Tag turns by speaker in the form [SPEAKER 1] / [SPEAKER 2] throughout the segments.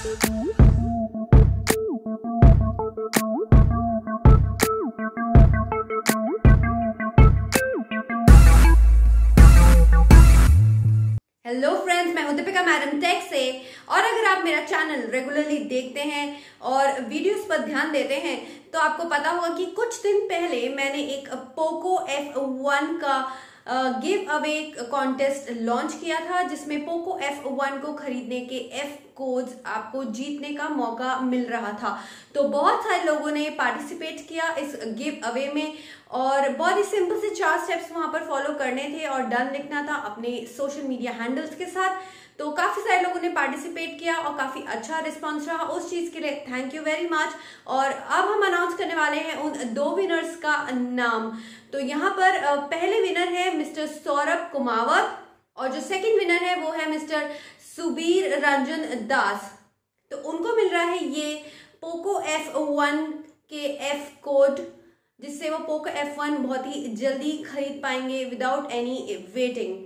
[SPEAKER 1] Hello friends मैं हूँ Deepika madam take से। और अगर आप मेरा चैनल रेगुलरली देखते हैं और वीडियोस पर ध्यान देते हैं तो आपको पता होगा कि कुछ दिन पहले मैंने एक पोको एफ़ वन का गिव अवे कॉन्टेस्ट लॉन्च किया था, जिसमें पोको F1 को खरीदने के F कोड्स आपको जीतने का मौका मिल रहा था। तो बहुत सारे लोगों ने पार्टिसिपेट किया इस गिव अवे में, और बहुत ही सिंपल से चार स्टेप्स वहाँ पर फॉलो करने थे और डन लिखना था अपने सोशल मीडिया हैंडल्स के साथ। तो काफ़ी सारे लोगों ने पार्टिसिपेट किया और काफ़ी अच्छा रिस्पांस रहा। उस चीज़ के लिए थैंक यू वेरी मच और अब हम अनाउंस करने वाले हैं उन दो विनर्स का नाम। तो यहाँ पर पहले विनर है मिस्टर सौरभ कुमावत और जो सेकंड विनर है वो है मिस्टर सुबीर रंजन दास। तो उनको मिल रहा है ये पोको एफ़ वन के एफ़ कोड जिससे वो पोको एफ़ वन बहुत ही जल्दी खरीद पाएँगे विदाउट एनी वेटिंग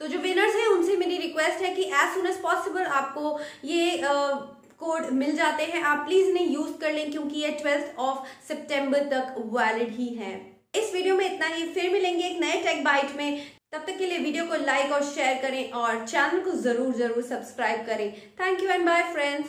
[SPEAKER 1] तो जो विनर्स हैं उनसे मेरी रिक्वेस्ट है कि एज सुन एज पॉसिबल आपको ये कोड uh, मिल जाते हैं। आप प्लीज़ इन्हें यूज़ कर लें क्योंकि ये ट्वेल्थ ऑफ़ सितंबर तक वैलिड ही है। इस वीडियो में इतना ही। फिर मिलेंगे एक नए टेक बाइट में। तब तक के लिए वीडियो को लाइक और शेयर करें और चैनल को ज़रूर ज़रूर सब्सक्राइब करें। Thank you and bye friends